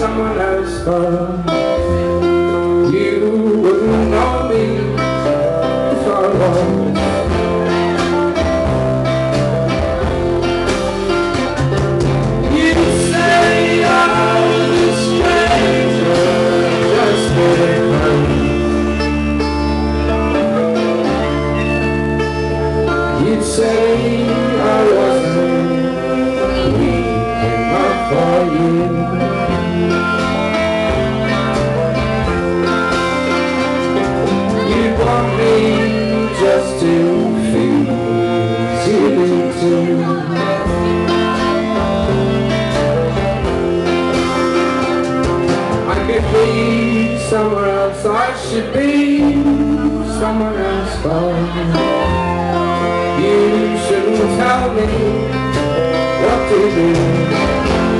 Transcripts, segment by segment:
someone else, but you wouldn't know me You'd say I wasn't weak enough for you. You want me just to feel you. I could be somewhere else, I should be someone else, but you shouldn't tell me what to do.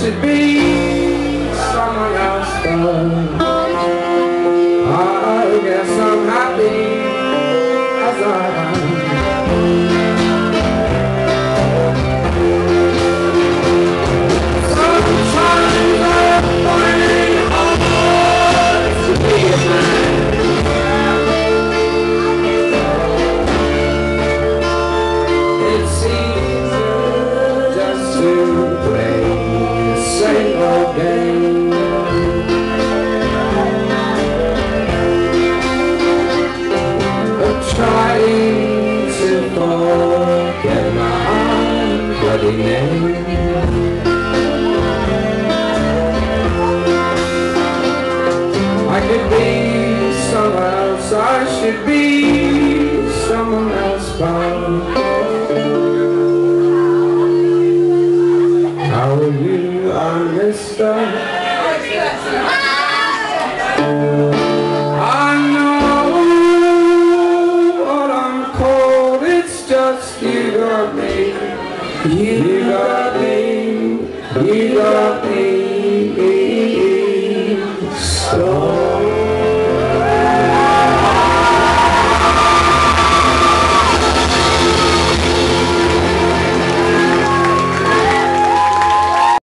Should be I should be someone else, but how are you? I it's just you got me, you got me, you got me.